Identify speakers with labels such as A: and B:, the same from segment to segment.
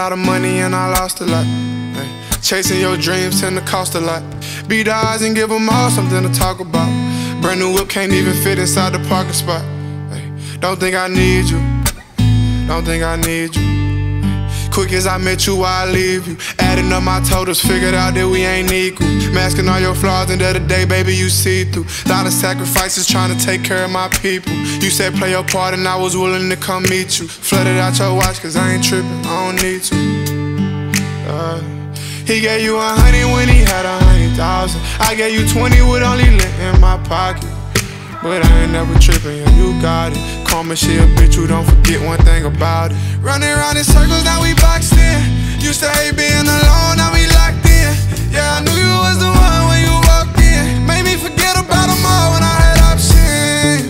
A: lot of money and I lost a lot. Chasing your dreams tend to cost a lot. Beat the odds and give them all something to talk about. Brand new whip can't even fit inside the parking spot. Don't think I need you. Don't think I need you. Quick as I met you, I leave you. Adding up my totals, figured out that we ain't equal. Masking all your flaws, and the other day, baby, you see through. Lot of sacrifices trying to take care of my people. You said play your part, and I was willing to come meet you. Flooded out your watch, cause I ain't tripping, I don't need to. Uh, he gave you a hundred when he had a hundred thousand. I gave you 20 with only lint in my pocket. But I ain't never tripping, yeah, you got it. Me she a bitch who don't forget one thing about it. Running around in circles, now we. Used to hate being alone, now we locked in. Yeah, I knew you was the one when you walked in. Made me forget about them all when I had options.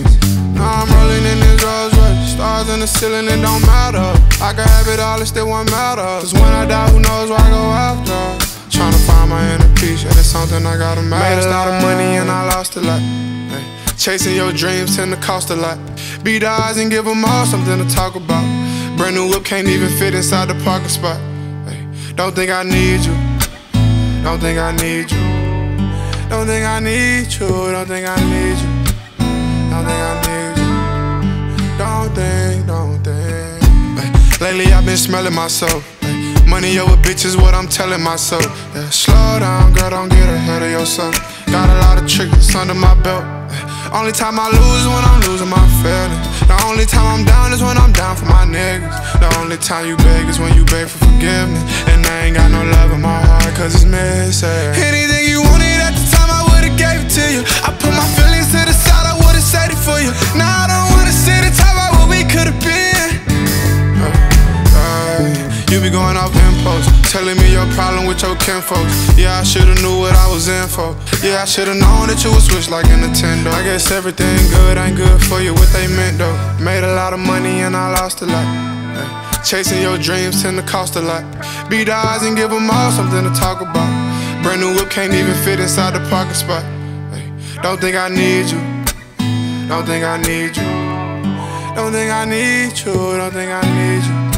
A: Now I'm rolling in this Rolls Royce. Stars in the ceiling, it don't matter. I can have it all, it still won't matter. Cause when I die, who knows where I go after? Tryna find my inner peace, yeah, that's something I gotta master. Made a lot of money and I lost a lot. Chasing your dreams tend to cost a lot. Beat the odds and give them all something to talk about. Brand new whip can't even fit inside the parking spot. Don't think I need you. Don't think I need you. Don't think I need you. Don't think I need you. Don't think I need you. Don't think, don't think. Lately I've been smelling myself. Ay, money over bitches, what I'm telling myself. Yeah, slow down, girl, don't get ahead of yourself. Got a lot of triggers under my belt. Only time I lose is when I'm losing my feelings. The only time I'm down is when I'm down for my niggas. The only time you beg is when you beg for forgiveness. And I ain't got no love in my heart, cause it's missing. Anything you wanted at the time, I would've gave it to you. I put my feelings to the side, I would've said it for you. Now I don't wanna sit and talk about what we could've been. Uh, you be going off impulse, telling me your problem with your kinfolks. Yeah, I shoulda knew what I was in for. Yeah, I shoulda known that you would switch like a Nintendo. I guess everything good ain't good for you, what they meant though. Made a lot of money and I lost a lot. Chasing your dreams tend to cost a lot. Beat the odds and give them all something to talk about. Brand new whip can't even fit inside the parking spot. Ay, Don't think I need you. Don't think I need you. Don't think I need you. Don't think I need you.